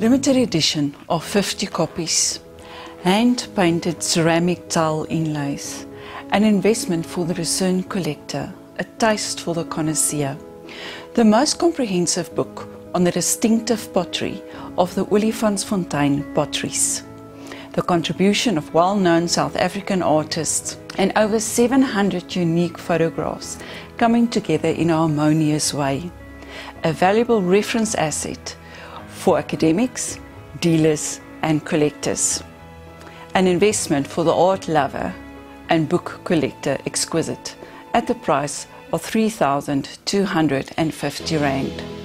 limited edition of 50 copies, hand painted ceramic tile inlays, an investment for the discerned collector, a taste for the connoisseur. The most comprehensive book on the distinctive pottery of the Olifantsfontein potteries. The contribution of well known South African artists and over 700 unique photographs coming together in a harmonious way. A valuable reference asset for academics, dealers, and collectors. An investment for the art lover and book collector exquisite at the price of 3,250 Rand.